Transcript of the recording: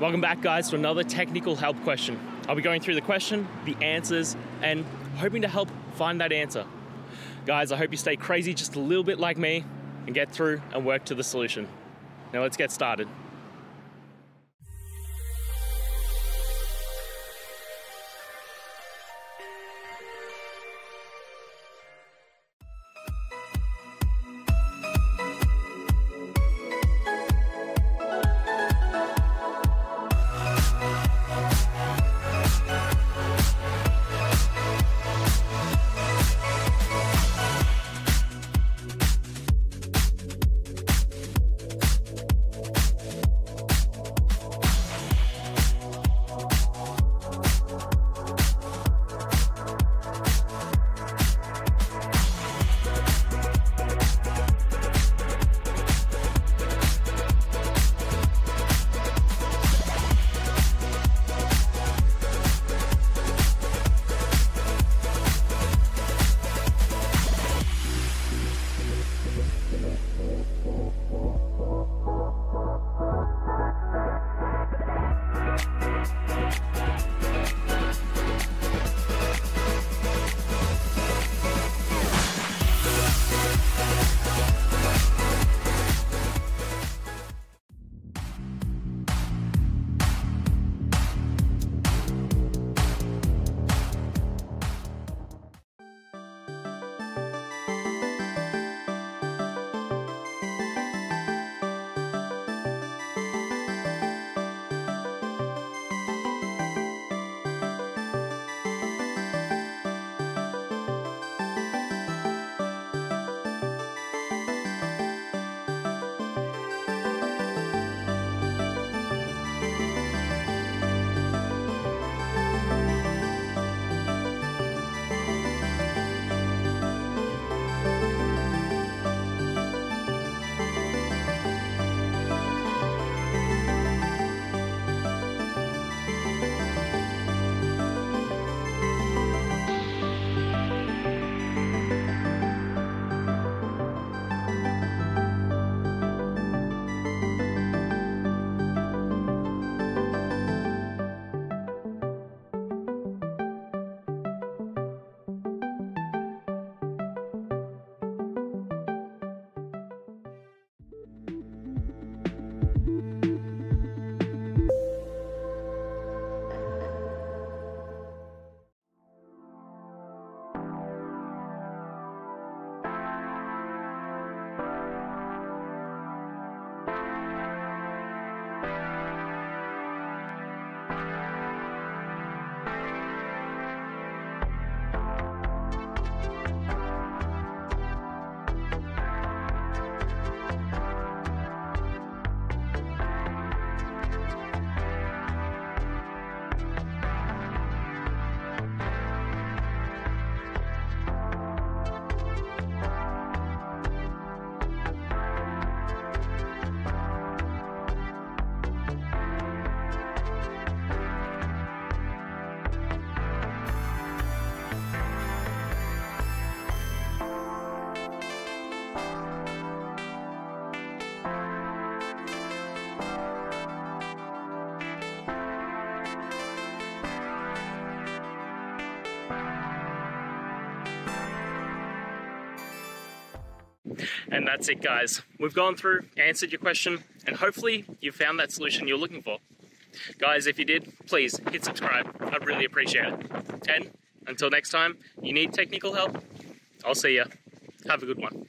Welcome back, guys, to another technical help question. I'll be going through the question, the answers, and hoping to help find that answer. Guys, I hope you stay crazy just a little bit like me and get through and work to the solution. Now, let's get started. And that's it, guys. We've gone through, answered your question, and hopefully you found that solution you're looking for. Guys, if you did, please hit subscribe. I'd really appreciate it. And until next time, you need technical help, I'll see ya. Have a good one.